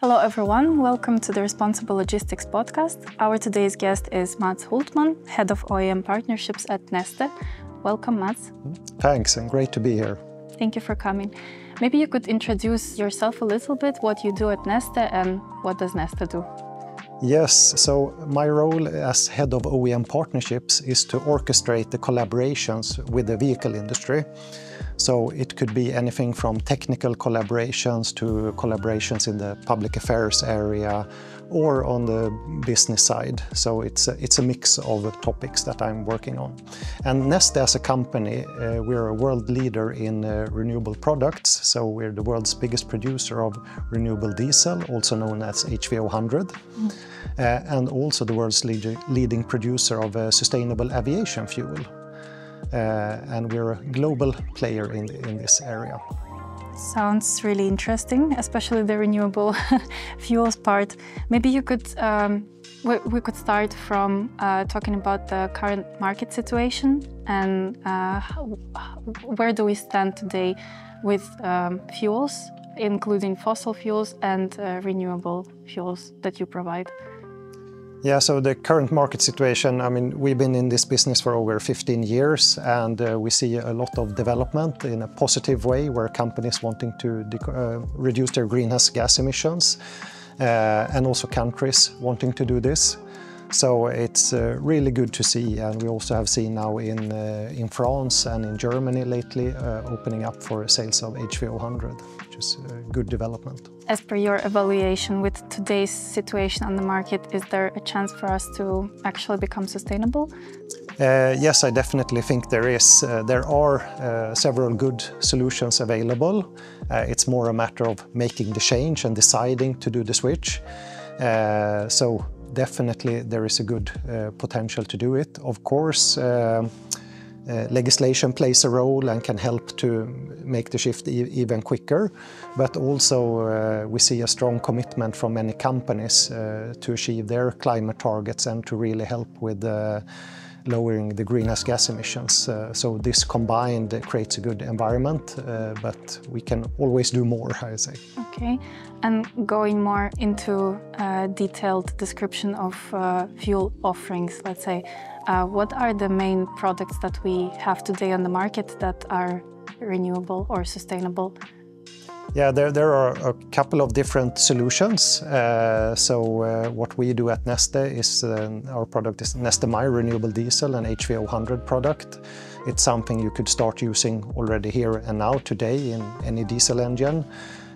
Hello, everyone. Welcome to the Responsible Logistics podcast. Our today's guest is Mats Hultmann, Head of OEM Partnerships at Neste. Welcome, Mats. Thanks, and great to be here. Thank you for coming. Maybe you could introduce yourself a little bit, what you do at Neste, and what does Neste do? Yes, so my role as head of OEM partnerships is to orchestrate the collaborations with the vehicle industry. So it could be anything from technical collaborations to collaborations in the public affairs area or on the business side. So it's a, it's a mix of topics that I'm working on. And Neste as a company, uh, we're a world leader in uh, renewable products. So we're the world's biggest producer of renewable diesel, also known as HVO100, mm. uh, and also the world's lead leading producer of uh, sustainable aviation fuel. Uh, and we're a global player in, in this area. Sounds really interesting, especially the renewable fuels part. Maybe you could, um, we, we, could start from uh, talking about the current market situation and uh, where do we stand today with um, fuels, including fossil fuels and uh, renewable fuels that you provide. Yeah, so the current market situation, I mean, we've been in this business for over 15 years and uh, we see a lot of development in a positive way where companies wanting to uh, reduce their greenhouse gas emissions uh, and also countries wanting to do this. So it's uh, really good to see and we also have seen now in, uh, in France and in Germany lately uh, opening up for sales of HVO100, which is a good development. As per your evaluation with today's situation on the market, is there a chance for us to actually become sustainable? Uh, yes, I definitely think there is. Uh, there are uh, several good solutions available. Uh, it's more a matter of making the change and deciding to do the switch. Uh, so definitely there is a good uh, potential to do it. Of course, um, uh, legislation plays a role and can help to make the shift e even quicker. But also uh, we see a strong commitment from many companies uh, to achieve their climate targets and to really help with uh, lowering the greenhouse gas emissions. Uh, so this combined creates a good environment, but we can always do more, I say. Okay, and going more into a detailed description of fuel offerings, let's say, uh, what are the main products that we have today on the market that are renewable or sustainable? Yeah, there, there are a couple of different solutions. Uh, so uh, what we do at Neste is uh, our product is Neste My Renewable Diesel, an HVO100 product. It's something you could start using already here and now today in any diesel engine.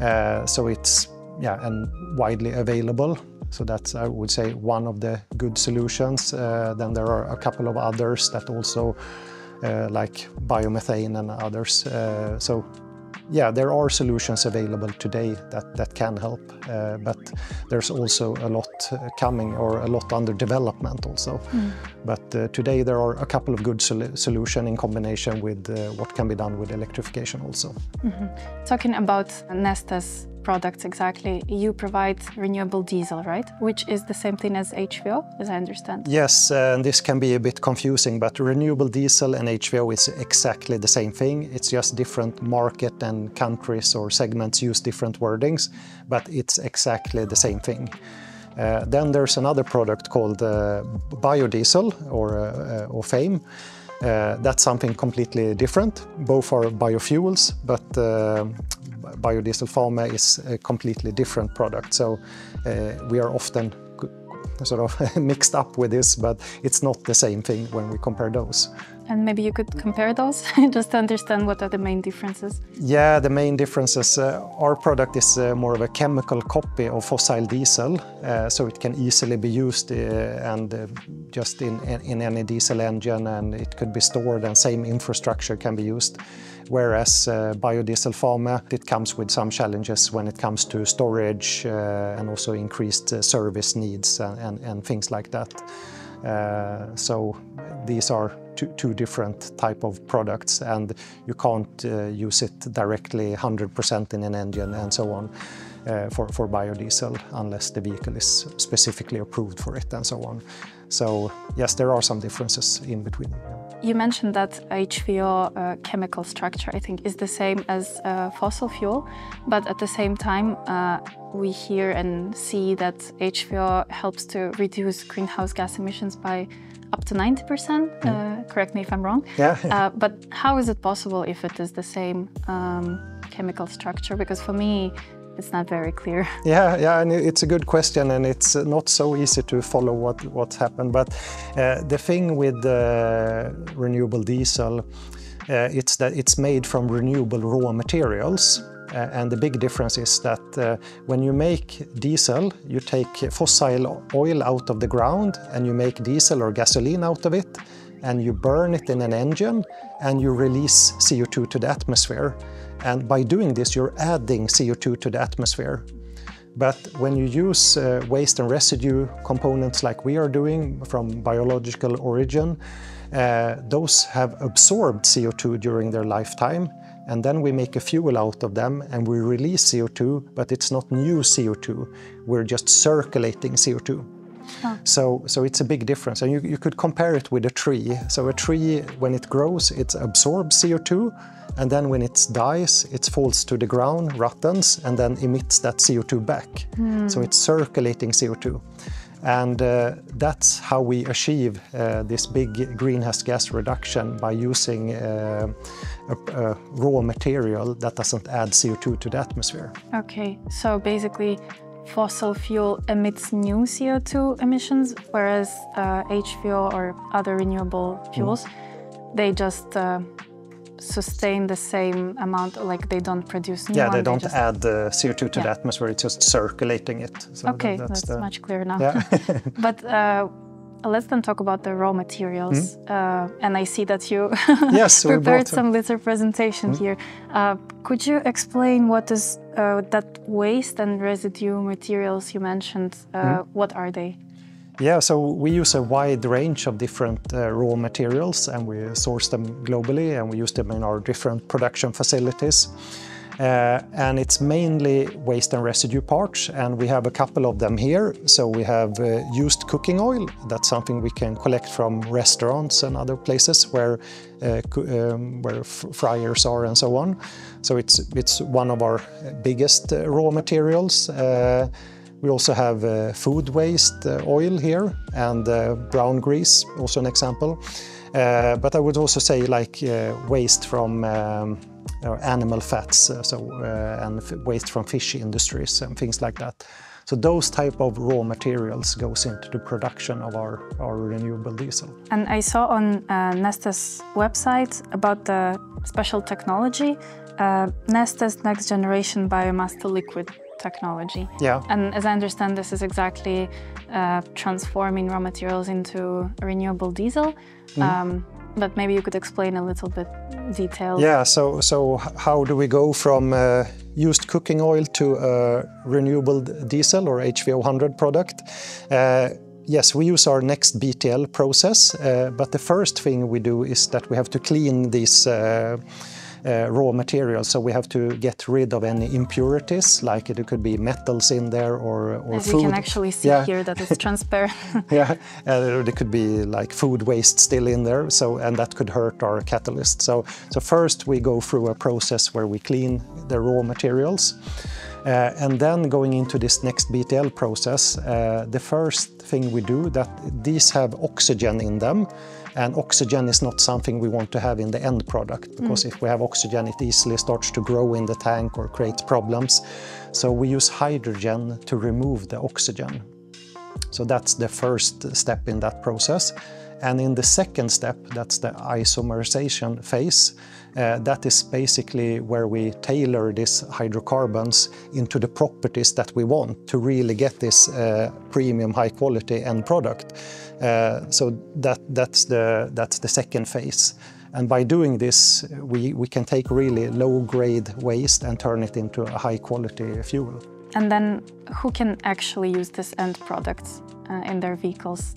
Uh, so it's yeah, and widely available. So that's, I would say, one of the good solutions. Uh, then there are a couple of others that also, uh, like biomethane and others. Uh, so yeah, there are solutions available today that, that can help, uh, but there's also a lot uh, coming or a lot under development also. Mm. But uh, today there are a couple of good sol solutions in combination with uh, what can be done with electrification also. Mm -hmm. Talking about Neste's products exactly. You provide renewable diesel, right? Which is the same thing as HVO, as I understand. Yes, uh, and this can be a bit confusing, but renewable diesel and HVO is exactly the same thing. It's just different market and countries or segments use different wordings, but it's exactly the same thing. Uh, then there's another product called uh, biodiesel or, uh, or FAME. Uh, that's something completely different. Both are biofuels, but uh, biodiesel FAME is a completely different product. So uh, we are often sort of mixed up with this, but it's not the same thing when we compare those. And maybe you could compare those just to understand what are the main differences. Yeah, the main differences. Uh, our product is uh, more of a chemical copy of fossil diesel, uh, so it can easily be used uh, and uh, just in, in any diesel engine, and it could be stored, and same infrastructure can be used whereas uh, biodiesel FAME, it comes with some challenges when it comes to storage and also increased service needs and, and, and, things like that. So these are two, two, different type of products and you can't uh, use it directly 100% in an engine and so on. Uh, for, for biodiesel unless the vehicle is specifically approved for it and so on. So yes, there are some differences in between. you mentioned that HVO uh, chemical structure, I think, is the same as uh, fossil fuel, but at the same time, uh, we hear and see that HVO helps to reduce greenhouse gas emissions by up to 90%. Mm. Uh, correct me if I'm wrong. Yeah. Uh, but how is it possible if it is the same um, chemical structure? Because for me, it's not very clear. Yeah, yeah, and it's a good question, and it's not so easy to follow what what's happened. But uh, the thing with uh, renewable diesel, uh, it's that it's made from renewable raw materials. And the big difference is that uh, when you make diesel, you take fossil oil out of the ground and you make diesel or gasoline out of it, and you burn it in an engine and you release CO2 to the atmosphere. And by doing this, you're adding CO2 to the atmosphere. But when you use uh, waste and residue components like we are doing from biological origin, uh, those have absorbed CO2 during their lifetime. And then we make a fuel out of them and we release CO2, but it's not new CO2. We're just circulating CO2. Oh. So, so it's a big difference. And you, you could compare it with a tree. So a tree, when it grows, it absorbs CO2 and then when it dies, it falls to the ground, rottens, and then emits that CO2 back. Mm. So it's circulating CO2. And uh, that's how we achieve uh, this big greenhouse gas reduction by using uh, a, a, raw material that doesn't add CO2 to the atmosphere. Okay, so basically fossil fuel emits new CO2 emissions, whereas HVO uh, or other renewable fuels, mm. they just uh, sustain the same amount, like they don't produce new Yeah, they one, don't they just... add the CO2 to yeah. the atmosphere, it's just circulating it. So okay, that's, that's the... much clearer now. Yeah. but uh, let's then talk about the raw materials. Mm. Uh, and I see that you yes, prepared some little presentation mm. here. Uh, could you explain what is uh, that waste and residue materials you mentioned? Mm. What are they? Yeah, so we use a wide range of different uh, raw materials and we source them globally and we use them in our different production facilities. Uh, and it's mainly waste and residue parts and we have a couple of them here. So we have uh, used cooking oil, that's something we can collect from restaurants and other places where, uh, um, where fryers are and so on. So it's, it's one of our biggest uh, raw materials. Uh, we also have uh, food waste uh, oil here and uh, brown grease, also an example. Uh, but I would also say like uh, waste from um, animal fats, uh, so and waste from fish industries and things like that. So those type of raw materials goes into the production of our, our renewable diesel. And I saw on Neste's website about the special technology, Neste's next generation biomass to liquid technology. Yeah. And as I understand, this is exactly uh, transforming raw materials into renewable diesel. Mm. Um, but maybe you could explain a little bit detail. Yeah, so, so how do we go from uh, used cooking oil to a renewable diesel or HVO100 product? Uh, yes, we use our NEXBTL process, uh, but the first thing we do is that we have to clean these uh, uh, raw materials. So we have to get rid of any impurities, like it could be metals in there or, or As food. you can actually see yeah. here that it's transparent. yeah, uh, there could be like food waste still in there. So and that could hurt our catalyst. So so first we go through a process where we clean the raw materials. Uh, and then going into this NEXBTL process, uh, the first thing we do that these have oxygen in them and oxygen is not something we want to have in the end product because mm. if we have oxygen, it easily starts to grow in the tank or create problems. So we use hydrogen to remove the oxygen. So that's the first step in that process. And in the second step, that's the isomerization phase. Uh, that is basically where we tailor these hydrocarbons into the properties that we want to really get this uh, premium high quality end product. Uh, so that, that's, the, that's the second phase. And by doing this, we, we can take really low grade waste and turn it into a high quality fuel. And then who can actually use this end products uh, in their vehicles?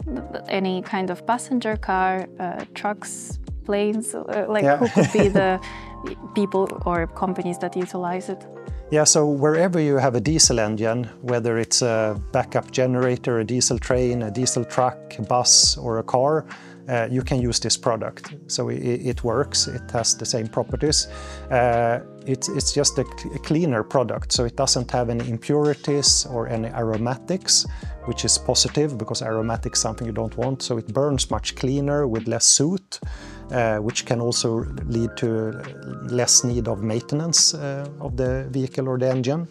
Any kind of passenger car, uh, trucks, planes? Uh, like yeah. who could be the people or companies that utilize it? Yeah, so wherever you have a diesel engine, whether it's a backup generator, a diesel train, a diesel truck, a bus or a car, uh, you can use this product. So it, it, works, it has the same properties. Uh, it's, it's just a, a, cleaner product, so it doesn't have any impurities or any aromatics, which is positive because aromatics something you don't want. So it burns much cleaner with less soot, uh, which can also lead to less need of maintenance uh, of the vehicle or the engine.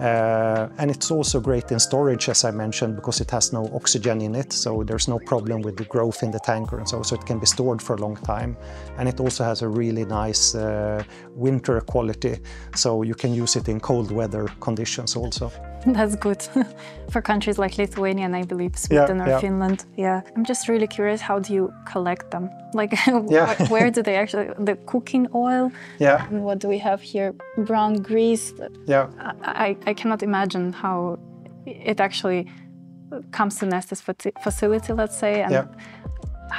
Uh, and it's also great in storage, as I mentioned, because it has no oxygen in it, so there's no problem with the growth in the tanker and so, so it can be stored for a long time. And it also has a really nice uh, winter quality, so you can use it in cold weather conditions also. That's good for countries like Lithuania and I believe Sweden yeah, or yeah. Finland. Yeah, I'm just really curious. How do you collect them? Like, yeah. where do they actually the cooking oil? Yeah. And what do we have here? Brown grease. Yeah. I I cannot imagine how it actually comes to Neste's facility, let's say, and yeah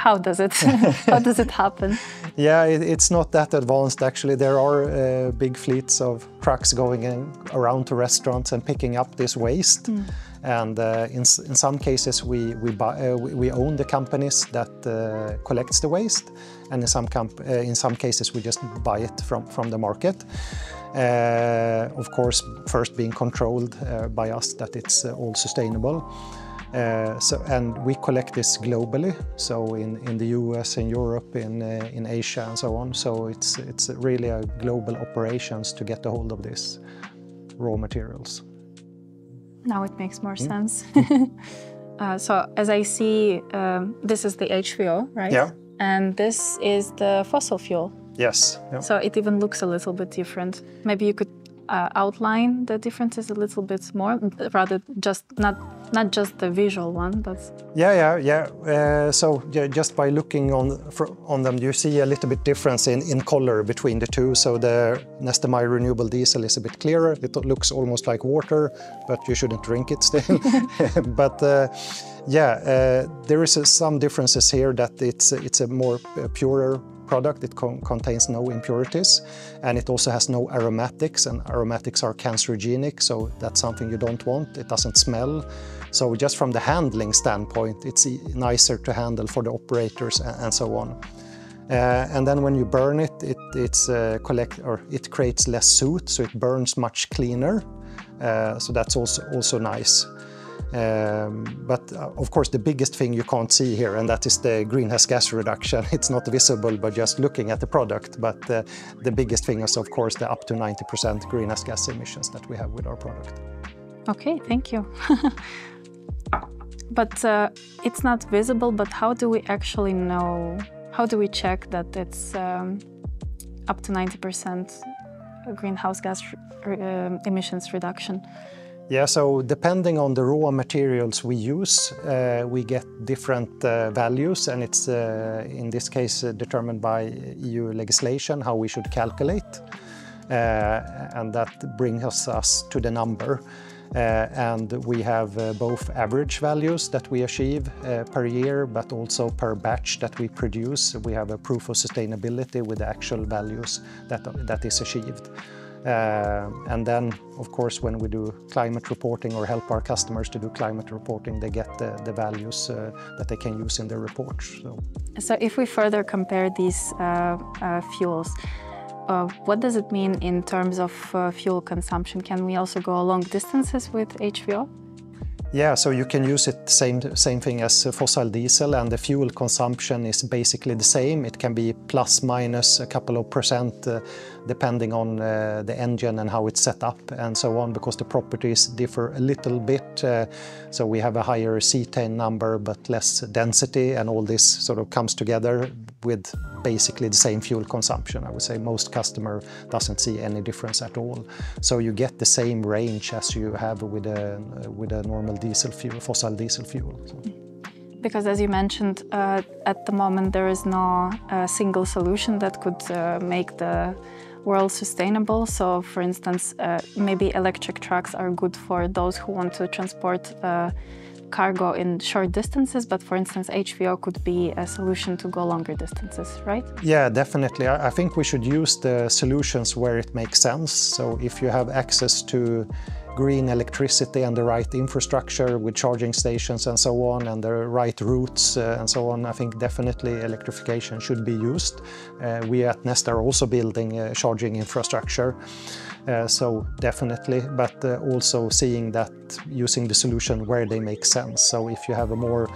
how does it how does it happen? Yeah, it, it's not that advanced actually. There are uh, big fleets of trucks going in, around to restaurants and picking up this waste. Mm. And uh, in, in some cases, we we, buy, uh, we own the companies that uh, collects the waste, and in some uh, in some cases we just buy it from from the market. Uh, of course, first being controlled by us that it's all sustainable. Uh, so, and we collect this globally, so in, in the US, in Europe, in, uh, in Asia and so on. So it's, it's really a global operations to get a hold of this raw materials. Now it makes more mm. sense. uh, so as I see, um, this is the HVO, right? Yeah. And this is the fossil fuel. Yes. Yeah. So it even looks a little bit different. Maybe you could uh, outline the differences a little bit more, rather just not not just the visual one, but yeah, yeah, yeah. Uh, so yeah, just by looking on on them, you see a little bit difference in in color between the two. So the Neste My renewable diesel is a bit clearer. It looks almost like water, but you shouldn't drink it still. but uh, yeah, uh, there is some differences here that it's it's a more uh, purer product. It con contains no impurities and it also has no aromatics and aromatics are cancerogenic so that's something you don't want. It doesn't smell. So just from the handling standpoint it's nicer to handle for the operators and, so on. Uh, and then when you burn it, it it's uh, collect it creates less soot, so it burns much cleaner. Uh, so that's also also nice. Um, but uh, of course, the biggest thing you can't see here, and that is the greenhouse gas reduction. It's not visible by just looking at the product, but uh, the biggest thing is, of course, the up to 90% greenhouse gas emissions that we have with our product. Okay, thank you. but uh, it's not visible, but how do we actually know? How do we check that it's um, up to 90% greenhouse gas re uh, emissions reduction? Yeah, so depending on the raw materials we use, uh, we get different uh, values, and it's uh, in this case uh, determined by EU legislation how we should calculate, uh, and that brings us, us to the number. Uh, and we have both average values that we achieve per year, but also per batch that we produce. We have a proof of sustainability with the actual values that, that is achieved. Uh, and then, of course, when we do climate reporting or help our customers to do climate reporting, they get the, values uh, that they can use in their reports. So, so if we further compare these uh, uh fuels, uh, what does it mean in terms of uh, fuel consumption? Can we also go long distances with HVO? Yeah, so you can use it same same thing as fossil diesel, and the fuel consumption is basically the same. It can be plus minus a couple of percent uh, depending on uh, the engine and how it's set up and so on, because the properties differ a little bit. Uh, so we have a higher cetane number but less density, and all this sort of comes together with basically the same fuel consumption. I would say most customer doesn't see any difference at all. So you get the same range as you have with a with a normal diesel fuel, fossil diesel fuel. Because as you mentioned, uh, at the moment there is no uh, single solution that could uh, make the world sustainable. So, for instance, uh, maybe electric trucks are good for those who want to transport uh, cargo in short distances, but for instance, HVO could be a solution to go longer distances, right? Yeah, definitely. I think we should use the solutions where it makes sense. So if you have access to green electricity and the right infrastructure with charging stations and so on and the right routes uh, and so on, I think definitely electrification should be used. Uh, we at Neste are also building uh, charging infrastructure. Uh, so definitely, but uh, also seeing that using the solution where they make sense. So if you have a more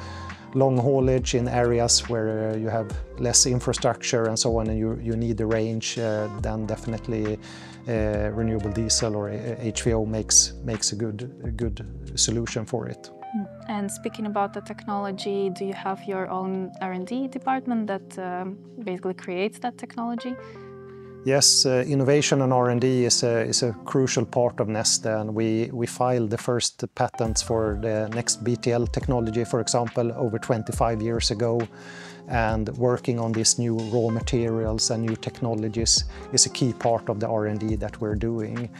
long haulage in areas where uh, you have less infrastructure and so on and you, you need the range, uh, then definitely uh, renewable diesel or HVO makes, makes a good, a good solution for it. Hmm. And speaking about the technology, do you have your own R&D department that um, basically creates that technology? Yes, uh, innovation and R&D is a, is a crucial part of Neste and we, we filed the first patents for the NEXBTL technology, for example, over 25 years ago. And working on these new raw materials and new technologies is a key part of the R&D that we're doing.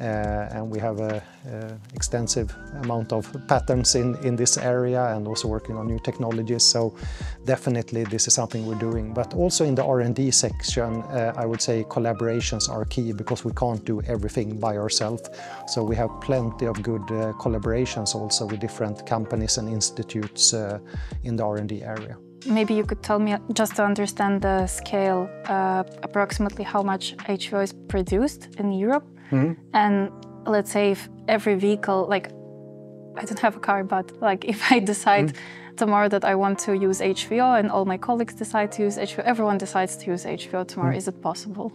Uh, and we have a, a, extensive amount of patterns in, in this area and also working on new technologies. So definitely this is something we're doing. But also in the R&D section, uh, I would say collaborations are key because we can't do everything by ourselves. So we have plenty of good uh, collaborations also with different companies and institutes uh, in the R&D area. Maybe you could tell me, just to understand the scale, uh, approximately how much HVO is produced in Europe Mm -hmm. And let's say if every vehicle, like I don't have a car, but like if I decide mm -hmm. tomorrow that I want to use HVO and all my colleagues decide to use HVO, everyone decides to use HVO tomorrow, mm -hmm. is it possible?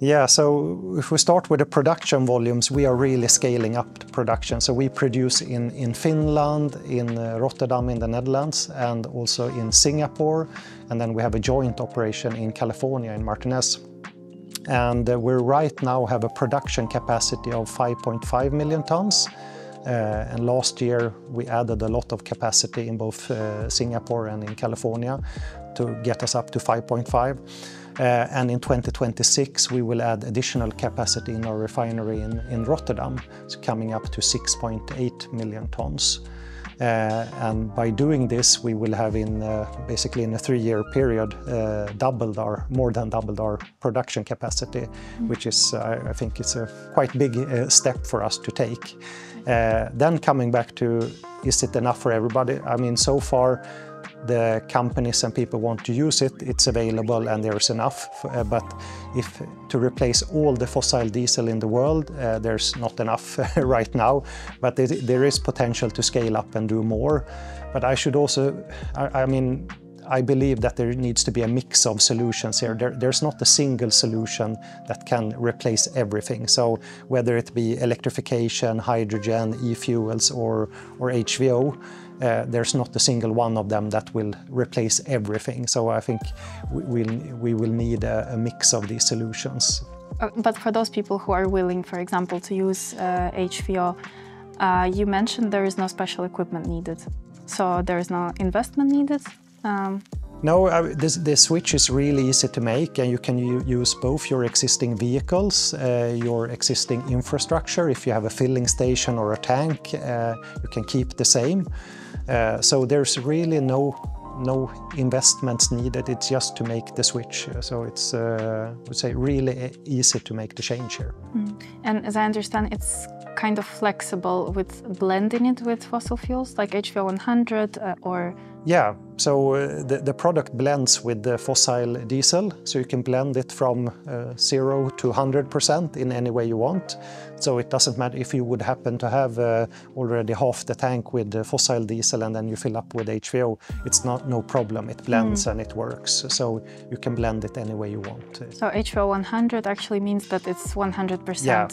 Yeah, so if we start with the production volumes, we are really scaling up the production. So we produce in, in Finland, in uh, Rotterdam in the Netherlands, and also in Singapore. And then we have a joint operation in California, in Martinez. And uh, we right now have a production capacity of 5.5 million tons. Uh, and last year we added a lot of capacity in both Singapore and in California to get us up to 5.5. Uh, and in 2026 we will add additional capacity in our refinery in, Rotterdam, so coming up to 6.8 million tons. Uh, and by doing this, we will have in uh, basically in a three-year period doubled our, more than doubled our production capacity, mm. which is, I think, it's a quite big step for us to take. then coming back to, is it enough for everybody? I mean, so far, the companies and people want to use it, it's available and there's enough. Uh, but if to replace all the fossil diesel in the world, uh, there's not enough right now. But there is potential to scale up and do more. But I should also, I, I mean, I believe that there needs to be a mix of solutions here. There, there's not a single solution that can replace everything. So whether it be electrification, hydrogen, e-fuels or, or HVO, uh, there's not a single one of them that will replace everything. So I think we, will, we will need a, a mix of these solutions. Uh, but for those people who are willing, for example, to use uh, HVO, uh, you mentioned there is no special equipment needed. So there is no investment needed. Um, no, uh, this, the switch is really easy to make and you can use both your existing vehicles, uh, your existing infrastructure. If you have a filling station or a tank, uh, you can keep the same. Uh, so there's really no no investments needed. It's just to make the switch. So it's, uh, I would say, really easy to make the change here. Mm. And as I understand, it's kind of flexible with blending it with fossil fuels like HVO100 uh, or yeah, so uh, the, the product blends with the fossil diesel, so you can blend it from uh, 0 to 100% in any way you want. So it doesn't matter if you would happen to have uh, already half the tank with the fossil diesel and then you fill up with HVO, it's not no problem. It blends mm. and it works. So you can blend it any way you want. So HVO 100 actually means that it's 100%? Yeah.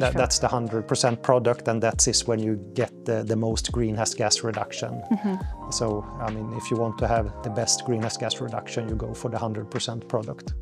That, that's the 100% product and that is is when you get the, the most greenhouse gas reduction. Mm -hmm. So, I mean, if you want to have the best greenhouse gas reduction, you go for the 100% product.